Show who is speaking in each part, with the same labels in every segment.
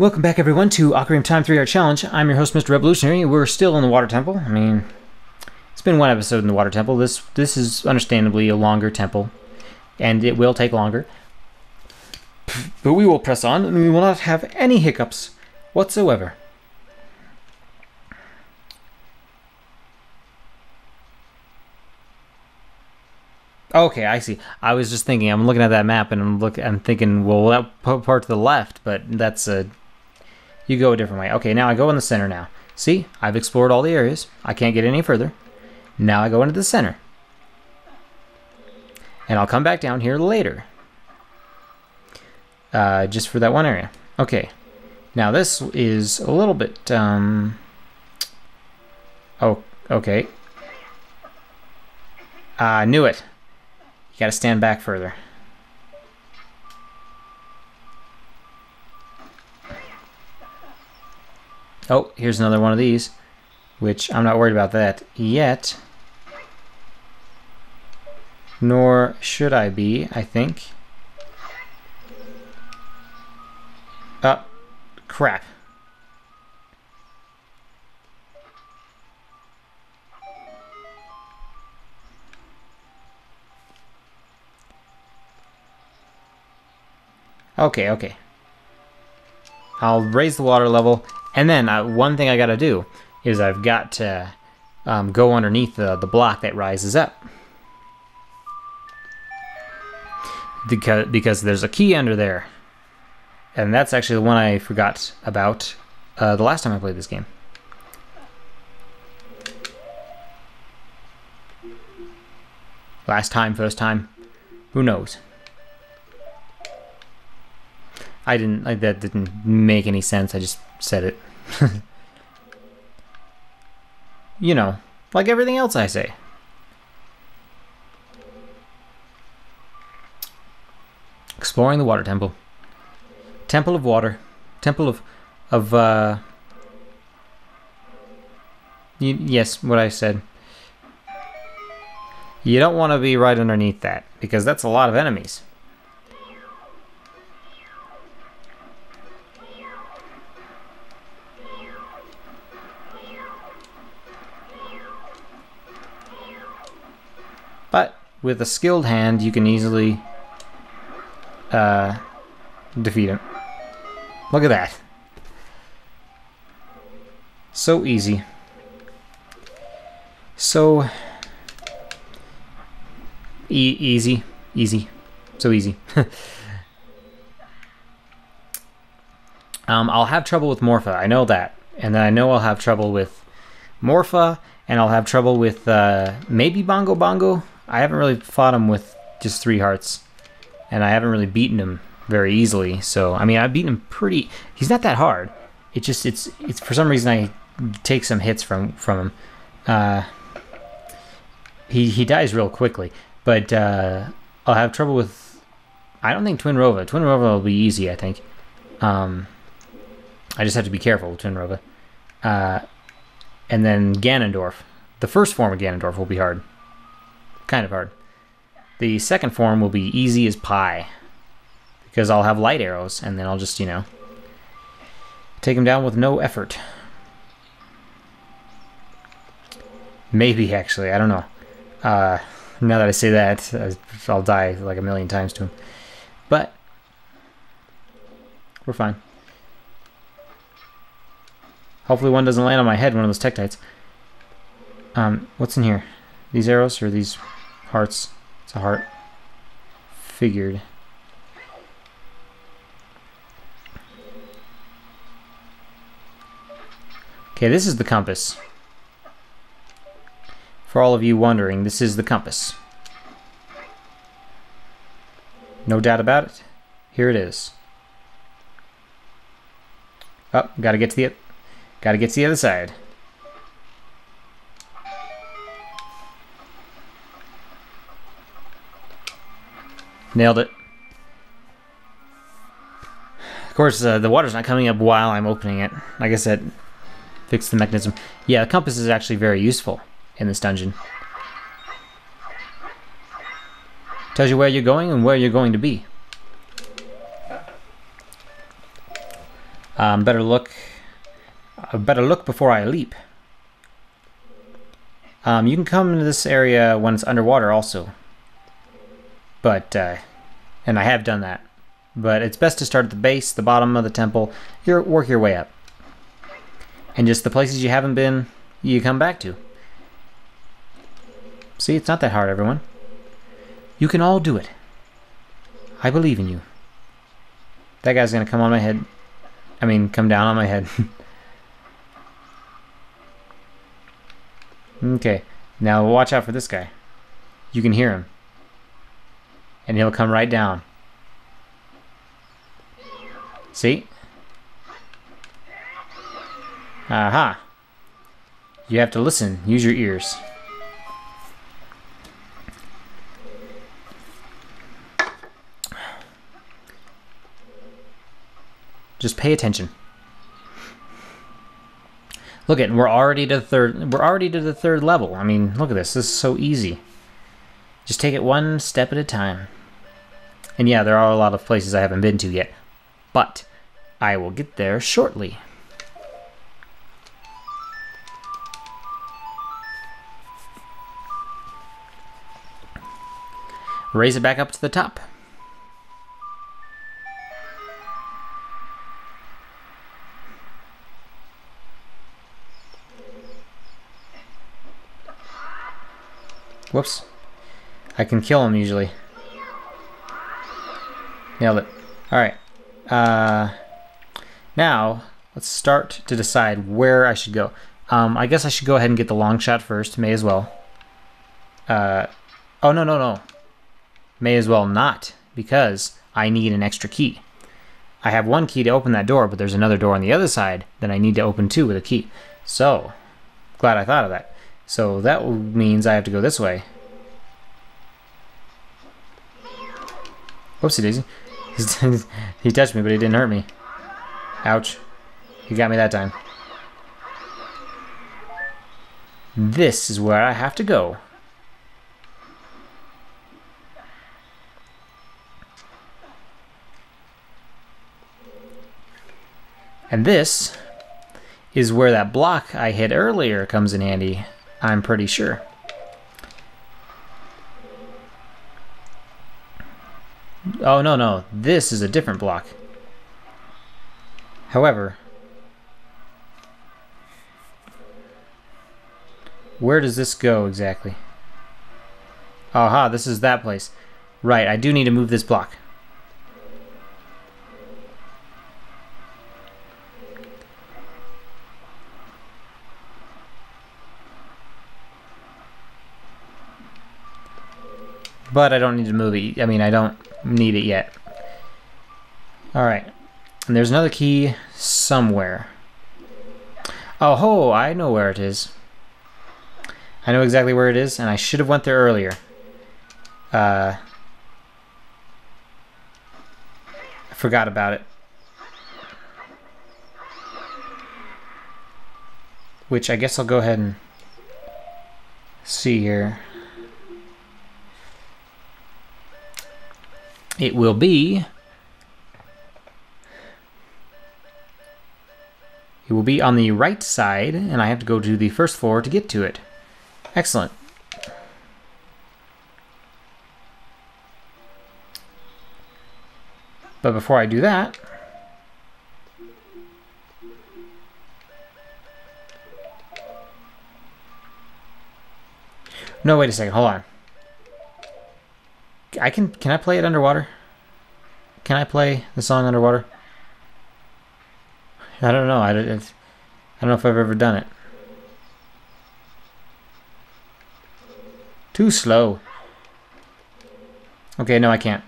Speaker 1: Welcome back, everyone, to of Time 3 Heart Challenge. I'm your host, Mr. Rebelutionary. We're still in the Water Temple. I mean, it's been one episode in the Water Temple. This this is understandably a longer temple, and it will take longer. But we will press on, and we will not have any hiccups whatsoever. Okay, I see. I was just thinking. I'm looking at that map, and I'm look. I'm thinking, well, that part to the left, but that's a. You go a different way. Okay, now I go in the center. Now, see, I've explored all the areas. I can't get any further. Now I go into the center, and I'll come back down here later. Uh, just for that one area. Okay. Now this is a little bit. Um. Oh, okay. I knew it. You gotta stand back further. Oh, here's another one of these, which I'm not worried about that yet. Nor should I be, I think. Oh, crap. Okay, okay. I'll raise the water level, and then uh, one thing I gotta do is I've got to um, go underneath the, the block that rises up. Because, because there's a key under there. And that's actually the one I forgot about uh, the last time I played this game. Last time, first time, who knows? I didn't like that didn't make any sense. I just said it. you know, like everything else I say. Exploring the water temple. Temple of water. Temple of of uh yes, what I said. You don't want to be right underneath that because that's a lot of enemies. But with a skilled hand, you can easily uh, defeat him. Look at that. So easy. So e easy, easy, so easy. um, I'll have trouble with Morpha. I know that, and then I know I'll have trouble with Morpha, and I'll have trouble with uh, maybe Bongo Bongo. I haven't really fought him with just three hearts, and I haven't really beaten him very easily. So I mean, I've beaten him pretty. He's not that hard. It just it's it's for some reason I take some hits from from him. Uh, he he dies real quickly, but uh, I'll have trouble with. I don't think Twinrova. Twin Rova will be easy. I think. Um, I just have to be careful with Twinrova. Uh, and then Ganondorf. The first form of Ganondorf will be hard. Kind of hard. The second form will be easy as pie. Because I'll have light arrows, and then I'll just, you know, take him down with no effort. Maybe, actually. I don't know. Uh, now that I say that, I'll die like a million times to him. But, we're fine. Hopefully one doesn't land on my head, one of those Tektites. Um, what's in here? These arrows or these hearts? It's a heart. Figured. Okay, this is the compass. For all of you wondering, this is the compass. No doubt about it. Here it is. Oh, gotta get to the gotta get to the other side. Nailed it. Of course, uh, the water's not coming up while I'm opening it. Like I said, fix the mechanism. Yeah, the compass is actually very useful in this dungeon. Tells you where you're going and where you're going to be. Um, better look. Uh, better look before I leap. Um, you can come into this area when it's underwater also. But, uh, and I have done that. But it's best to start at the base, the bottom of the temple, you work your way up. And just the places you haven't been, you come back to. See, it's not that hard, everyone. You can all do it. I believe in you. That guy's gonna come on my head. I mean, come down on my head. okay, now watch out for this guy. You can hear him. And he'll come right down. See? Aha. You have to listen. Use your ears. Just pay attention. Look at we're already to the third we're already to the third level. I mean, look at this. This is so easy. Just take it one step at a time. And yeah, there are a lot of places I haven't been to yet, but I will get there shortly. Raise it back up to the top. Whoops. I can kill him usually. Nailed it. Alright. Uh, now, let's start to decide where I should go. Um, I guess I should go ahead and get the Longshot first. May as well. Uh, oh, no, no, no. May as well not, because I need an extra key. I have one key to open that door, but there's another door on the other side that I need to open too with a key. So, glad I thought of that. So that means I have to go this way. Whoopsie daisy. he touched me, but he didn't hurt me. Ouch. He got me that time. This is where I have to go. And this is where that block I hit earlier comes in handy. I'm pretty sure. Oh, no, no. This is a different block. However, where does this go exactly? Aha, this is that place. Right, I do need to move this block. But I don't need to move it. I mean, I don't need it yet. Alright. And there's another key somewhere. Oh, ho, I know where it is. I know exactly where it is, and I should have went there earlier. Uh, I forgot about it. Which I guess I'll go ahead and see here. It will be It will be on the right side, and I have to go to the first floor to get to it. Excellent. But before I do that, No, wait a second. Hold on. I can can I play it underwater? Can I play the song underwater? I don't know. I, I don't know if I've ever done it. Too slow. Okay, no, I can't.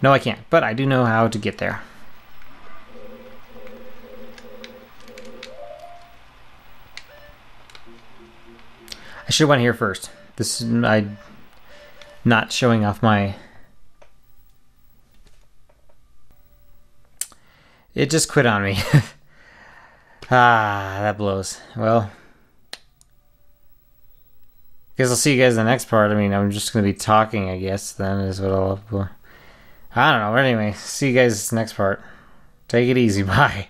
Speaker 1: No, I can't, but I do know how to get there. I should have went here first. This is I not showing off my. It just quit on me. ah, that blows. Well. guess I'll see you guys in the next part. I mean, I'm just gonna be talking. I guess then is what I'll. I don't know. Anyway, see you guys next part. Take it easy. Bye.